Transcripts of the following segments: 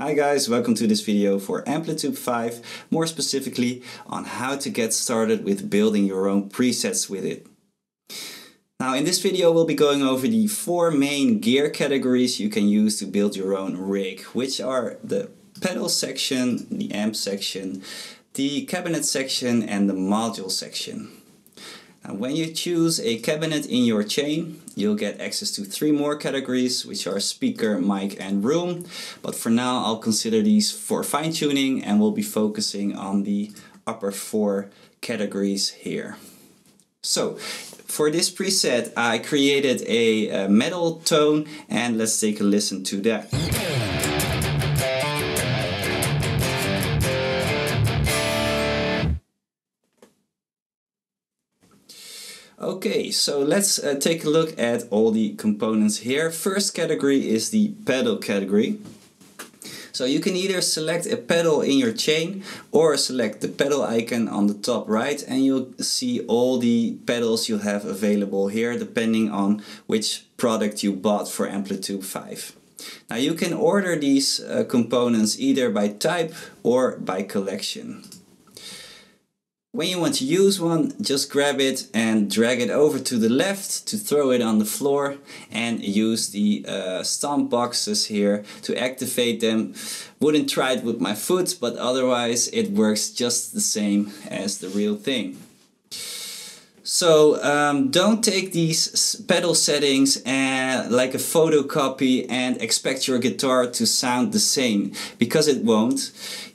Hi guys, welcome to this video for Amplitube 5, more specifically on how to get started with building your own presets with it. Now in this video we'll be going over the four main gear categories you can use to build your own rig, which are the pedal section, the amp section, the cabinet section and the module section. And when you choose a cabinet in your chain, you'll get access to three more categories, which are speaker, mic and room. But for now, I'll consider these for fine tuning and we'll be focusing on the upper four categories here. So, for this preset, I created a, a metal tone and let's take a listen to that. Okay, so let's uh, take a look at all the components here. First category is the pedal category. So you can either select a pedal in your chain or select the pedal icon on the top right and you'll see all the pedals you have available here depending on which product you bought for Amplitube 5. Now you can order these uh, components either by type or by collection. When you want to use one, just grab it and drag it over to the left to throw it on the floor and use the uh, stomp boxes here to activate them. Wouldn't try it with my foot, but otherwise it works just the same as the real thing. So um, don't take these pedal settings uh, like a photocopy and expect your guitar to sound the same. Because it won't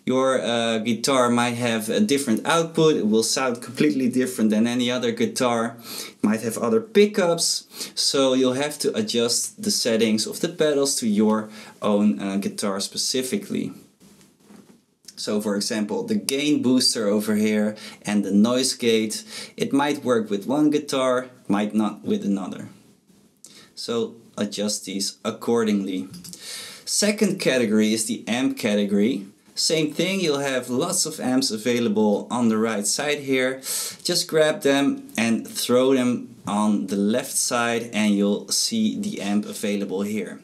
your uh, guitar might have a different output it will sound completely different than any other guitar it might have other pickups. So you'll have to adjust the settings of the pedals to your own uh, guitar specifically so for example the gain booster over here and the noise gate it might work with one guitar might not with another so adjust these accordingly second category is the amp category same thing, you'll have lots of amps available on the right side here. Just grab them and throw them on the left side and you'll see the amp available here.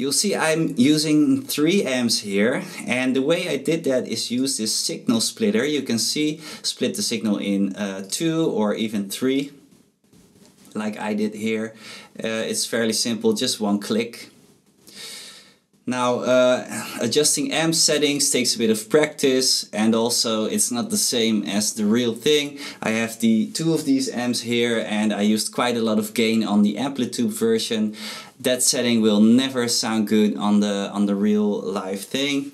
You'll see I'm using three amps here and the way I did that is use this signal splitter. You can see split the signal in uh, two or even three like I did here. Uh, it's fairly simple, just one click now, uh, adjusting amp settings takes a bit of practice and also it's not the same as the real thing. I have the two of these amps here and I used quite a lot of gain on the Amplitube version. That setting will never sound good on the, on the real live thing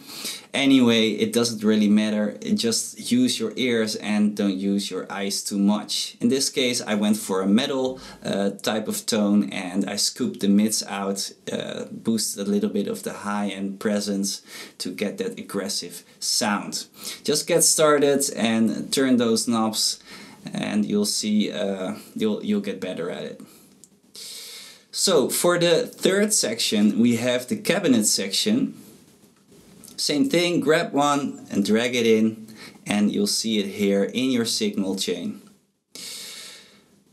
anyway it doesn't really matter. Just use your ears and don't use your eyes too much. In this case I went for a metal uh, type of tone and I scooped the mids out uh, boosted a little bit of the high end presence to get that aggressive sound. Just get started and turn those knobs and you'll see uh, you'll you'll get better at it. So for the third section we have the cabinet section same thing, grab one and drag it in and you'll see it here in your signal chain.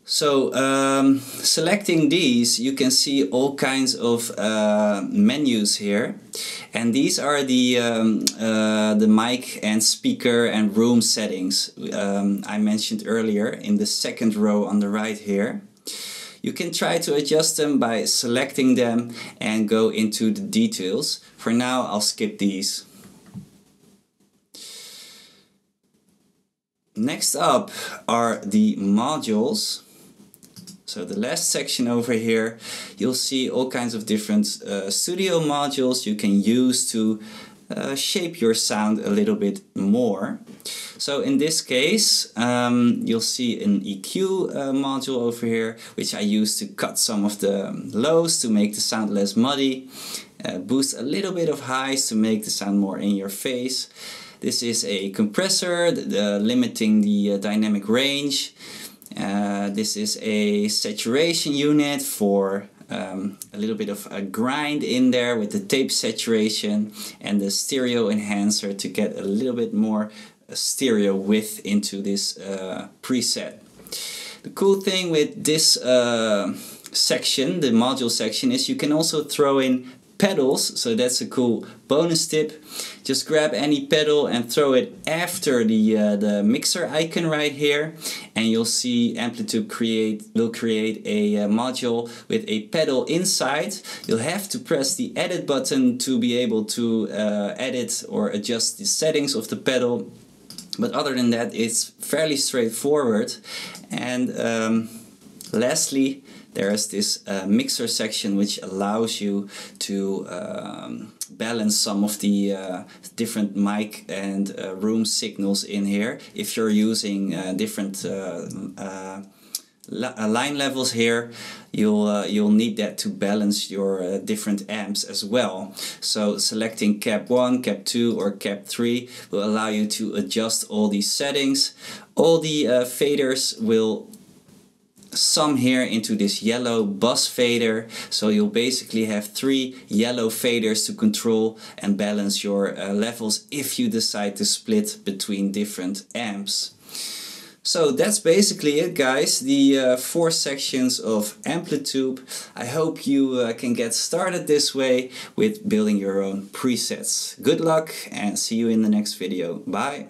So um, selecting these you can see all kinds of uh, menus here and these are the um, uh, the mic and speaker and room settings um, I mentioned earlier in the second row on the right here. You can try to adjust them by selecting them and go into the details. For now I'll skip these. Next up are the modules. So the last section over here, you'll see all kinds of different uh, studio modules you can use to uh, shape your sound a little bit more. So in this case, um, you'll see an EQ uh, module over here, which I use to cut some of the lows to make the sound less muddy. Uh, boost a little bit of highs to make the sound more in your face. This is a compressor uh, limiting the uh, dynamic range. Uh, this is a saturation unit for um, a little bit of a grind in there with the tape saturation and the stereo enhancer to get a little bit more stereo width into this uh, preset. The cool thing with this uh, section, the module section, is you can also throw in pedals, so that's a cool bonus tip. Just grab any pedal and throw it after the uh, the mixer icon right here, and you'll see Amplitube create will create a uh, module with a pedal inside. You'll have to press the edit button to be able to uh, edit or adjust the settings of the pedal. But other than that, it's fairly straightforward. And um, lastly, there's this uh, mixer section which allows you to um, balance some of the uh, different mic and uh, room signals in here if you're using uh, different uh, uh, line levels here you'll uh, you'll need that to balance your uh, different amps as well. So selecting cab 1 cab 2 or cab 3 will allow you to adjust all these settings. All the uh, faders will sum here into this yellow bus fader. So you'll basically have three yellow faders to control and balance your uh, levels if you decide to split between different amps so that's basically it guys, the uh, four sections of Amplitube. I hope you uh, can get started this way with building your own presets. Good luck and see you in the next video. Bye!